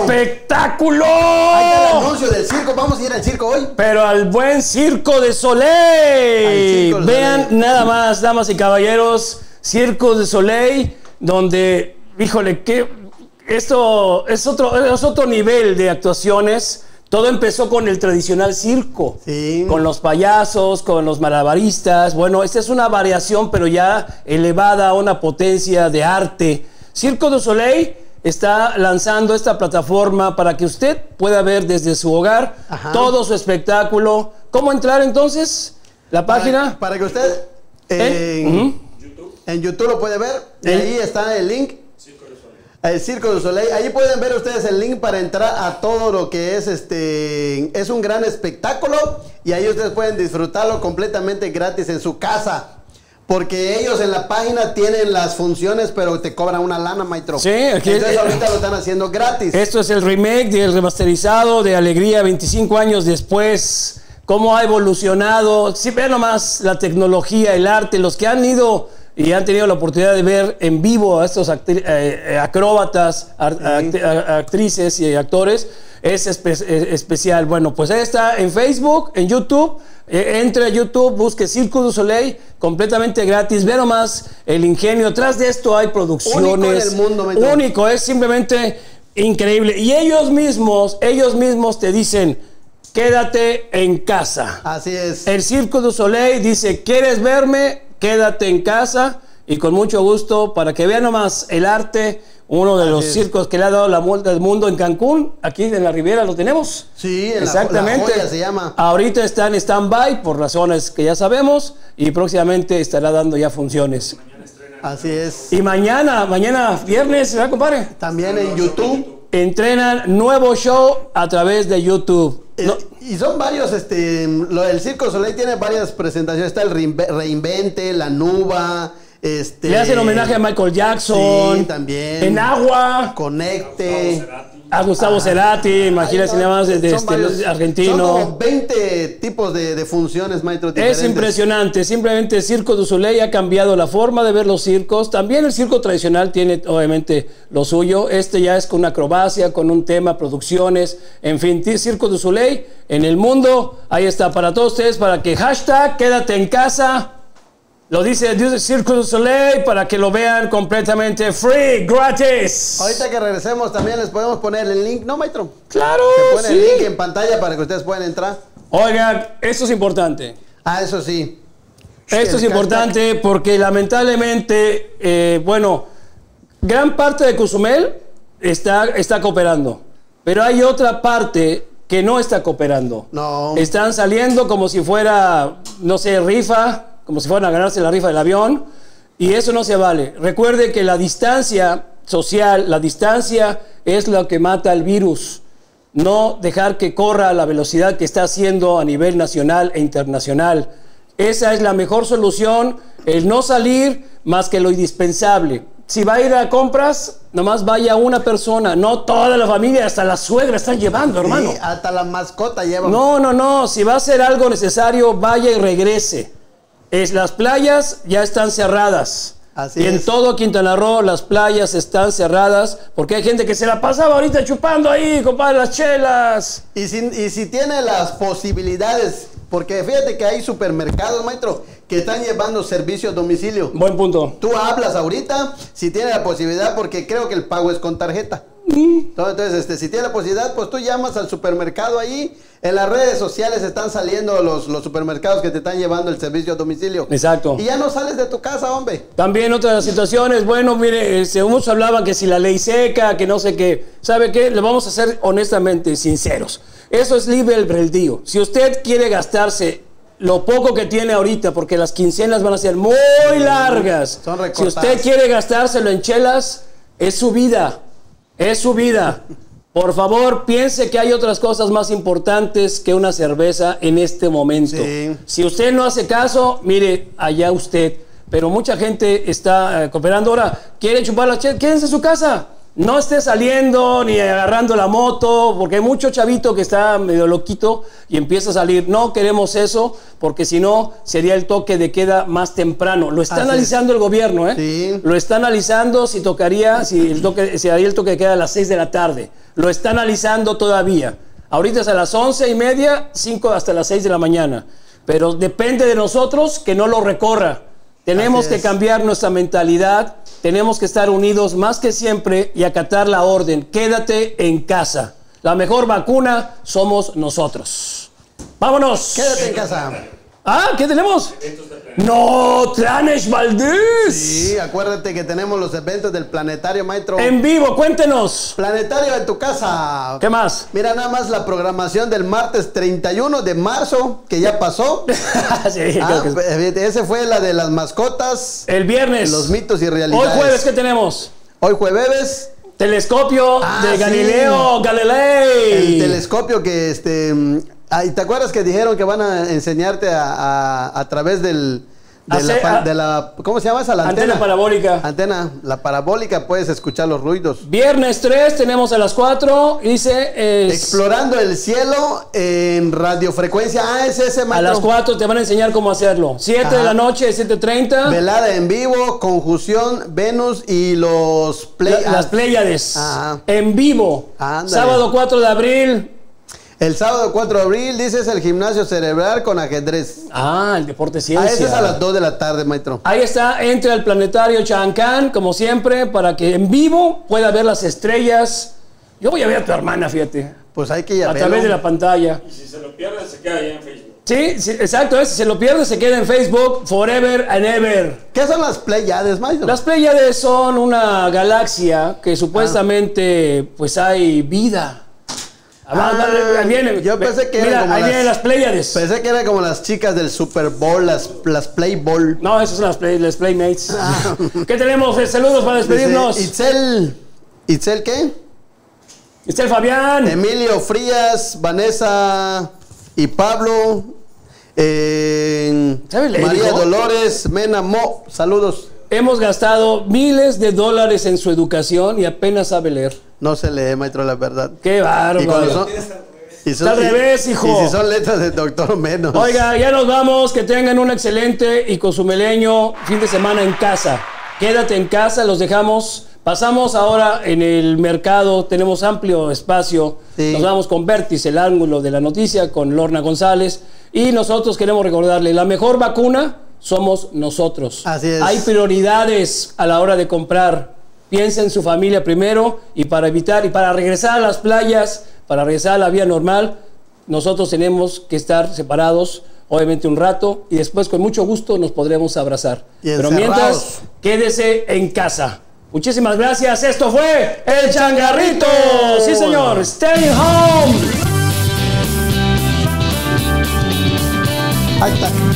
¡Espectáculo! Ahí está el anuncio del circo. Vamos a ir al circo hoy. Pero al buen Circo de Soleil. Al Circo de Vean Soleil. nada más, damas y caballeros, Circo de Soleil, donde, híjole, que esto es otro, es otro nivel de actuaciones. Todo empezó con el tradicional circo, Sí. con los payasos, con los malabaristas. Bueno, esta es una variación, pero ya elevada a una potencia de arte. Circo de Soleil está lanzando esta plataforma para que usted pueda ver desde su hogar Ajá. todo su espectáculo. ¿Cómo entrar entonces? La página. Para que usted ¿Eh? en, Ujú. en YouTube lo puede ver. Y ¿Eh? ahí está el link. El Circo du Soleil. Ahí pueden ver ustedes el link para entrar a todo lo que es este. Es un gran espectáculo. Y ahí ustedes pueden disfrutarlo completamente gratis en su casa. Porque ellos en la página tienen las funciones, pero te cobran una lana, maestro. Sí, aquí- Entonces ahorita lo están haciendo gratis. Esto es el remake del remasterizado de Alegría 25 años después. Cómo ha evolucionado. Sí, vean nomás la tecnología, el arte, los que han ido y han tenido la oportunidad de ver en vivo a estos eh, eh, acróbatas, act- actrices y actores, es espe- especial. Bueno, pues ahí está en Facebook, en YouTube. Eh, entre a YouTube, busque Circo du Soleil, completamente gratis. Ve nomás el ingenio. Atrás de esto hay producciones. Único en el mundo. Único, es simplemente increíble. Y ellos mismos, ellos mismos te dicen, quédate en casa. Así es. El Circo du Soleil dice, ¿quieres verme? Quédate en casa. Y con mucho gusto, para que vean nomás el arte, uno de los circos que le ha dado la vuelta al mundo en Cancún, aquí en la Riviera lo tenemos. Sí, en la- Exactamente. La, joya se llama. Ahorita está en stand-by por razones que ya sabemos y próximamente estará dando ya funciones. Así es. Y mañana, mañana viernes, ¿verdad, compadre? También en YouTube. Entrenan nuevo show a través de YouTube. Eh, No- y son varios, este, lo del Circo Soleil tiene varias presentaciones. Está el Reinve- Reinvente, La Nuba, este... le hacen homenaje a Michael Jackson. Sí, también. En agua. Conecte. A Gustavo Cerati, no, nada más de, de son este, varios- argentino. Son como 20 tipos de, de funciones, maestro. Es impresionante, simplemente Circo du Soleil ha cambiado la forma de ver los circos. También el circo tradicional tiene obviamente lo suyo. Este ya es con una acrobacia, con un tema, producciones, en fin, Circo du Soleil en el mundo. Ahí está para todos ustedes, para que hashtag quédate en casa. Lo dice dice Circo Soleil para que lo vean completamente free, gratis. Ahorita que regresemos también les podemos poner el link, ¿no, maestro? Claro, Se pone sí. el link en pantalla para que ustedes puedan entrar. Oigan, esto es importante. Ah, eso sí. Esto es importante porque lamentablemente, eh, bueno, gran parte de Cozumel está, está cooperando, pero hay otra parte que no está cooperando. No. Están saliendo como si fuera, no sé, rifa, como si fueran a ganarse la rifa del avión, y eso no se vale. Recuerde que la distancia social, la distancia es lo que mata al virus. No dejar que corra a la velocidad que está haciendo a nivel nacional e internacional. Esa es la mejor solución, el no salir más que lo indispensable. Si va a ir a compras, nomás vaya una persona, no toda la familia, hasta la suegra están llevando, hermano. Sí, hasta la mascota lleva. No, no, no. Si va a hacer algo necesario, vaya y regrese. Es, las playas ya están cerradas. Así y en es. todo Quintana Roo las playas están cerradas porque hay gente que se la pasaba ahorita chupando ahí, compadre, las chelas. Y si, y si tiene las posibilidades, porque fíjate que hay supermercados, maestro, que están llevando servicio a domicilio. Buen punto. Tú hablas ahorita si tiene la posibilidad, porque creo que el pago es con tarjeta. Entonces, este, si tiene la posibilidad, pues tú llamas al supermercado ahí. En las redes sociales están saliendo los, los supermercados que te están llevando el servicio a domicilio. Exacto. Y ya no sales de tu casa, hombre. También otras situaciones, bueno, mire, muchos hablaban que si la ley seca, que no sé qué. ¿Sabe qué? Le vamos a ser honestamente sinceros. Eso es libre albedrío. Si usted quiere gastarse lo poco que tiene ahorita, porque las quincenas van a ser muy largas. Son si usted quiere gastárselo en chelas, es su vida. Es su vida. Por favor, piense que hay otras cosas más importantes que una cerveza en este momento. Sí. Si usted no hace caso, mire, allá usted. Pero mucha gente está eh, cooperando. Ahora, ¿quieren chupar la chela? Quédense en su casa. No esté saliendo ni agarrando la moto, porque hay mucho chavito que está medio loquito y empieza a salir. No queremos eso, porque si no, sería el toque de queda más temprano. Lo está Así es. analizando el gobierno, ¿eh? Sí. Lo está analizando si tocaría, si, el toque, si haría el toque de queda a las 6 de la tarde. Lo está analizando todavía. Ahorita es a las once y media, 5 hasta las 6 de la mañana. Pero depende de nosotros que no lo recorra. Tenemos que cambiar nuestra mentalidad, tenemos que estar unidos más que siempre y acatar la orden. Quédate en casa. La mejor vacuna somos nosotros. Vámonos. Quédate en casa. Ah, ¿qué tenemos? No, Tranes Valdés. Sí, acuérdate que tenemos los eventos del Planetario Maestro. En vivo, cuéntenos. Planetario en tu casa. ¿Qué más? Mira nada más la programación del martes 31 de marzo, que ya pasó. Sí, Ah, creo que- pues, ese fue la de las mascotas, El viernes. los mitos y Hoy realidades. jueves, ¿qué tenemos? Hoy jueves, Telescopio Ah, de sí. Galileo Galilei. el telescopio que este. Ay, ¿Te acuerdas que dijeron que van a enseñarte a, a- a través del. De, la, Hacer- pa- a- de la- ¿Cómo se llama esa? La antena. Antena parabólica. Antena, la parabólica, puedes escuchar los ruidos. Viernes 3 tenemos a las 4. Dice. Explorando el cielo en radiofrecuencia. Ah, es ese, a maestro. las 4 te van a enseñar cómo hacerlo. 7 de la noche, 7.30. Velada en vivo, conjunción, Venus y los play. la- las Pléyades. Ajá. En vivo. Ándale. Sábado 4 de abril. El sábado 4 de abril, dices el gimnasio cerebral con ajedrez. Ah, el deporte Ah, ciencia. ese es a las 2 de la tarde, maestro. Ahí está, entre al planetario Chancán, como siempre, para que en vivo pueda ver las estrellas. Yo voy a ver a tu hermana, fíjate, Pues hay que ir a a verlo. través de la pantalla. Y si se lo pierde, se queda allá en Facebook. Sí, sí, exacto, es, si se lo pierde se queda en Facebook forever and ever. ¿Qué son las Pleiades, maestro? Las Pléyades son una galaxia que supuestamente pues hay vida. Ah, ahí viene. yo pensé que Mira, eran como ahí las- vienen las Pléyades. Pensé que eran como las chicas del Super Bowl, las, las Play Ball. No, esas son las, play- las Playmates. ¿Qué tenemos? Eh, Saludos para despedirnos. Dice, Itzel. ¿Itzel qué? Estel Fabián. Emilio Frías, Vanessa y Pablo. eh, ¿Sabe leer, María? Dolores, Mena Mo. Saludos. Hemos gastado miles de dólares en su educación y apenas sabe leer. No se lee, maestro, la verdad. Qué Y cuando bárbaro. son- y son- al revés, hijo. Y si son letras del doctor, menos. Oiga, ya nos vamos. Que tengan un excelente y consumeleño fin de semana en casa. Quédate en casa, los dejamos. Pasamos ahora en el mercado, tenemos amplio espacio. Sí. Nos vamos con Vértice, el ángulo de la noticia, con Lorna González. Y nosotros queremos recordarle, la mejor vacuna somos nosotros. Así es. Hay prioridades a la hora de comprar. Piensa en su familia primero y para evitar y para regresar a las playas, para regresar a la vida normal, nosotros tenemos que estar separados, obviamente un rato, y después con mucho gusto nos podremos abrazar. Pero mientras, quédese en casa. Muchísimas gracias. Esto fue El Changarrito. Sí, señor. Stay home. Ahí está.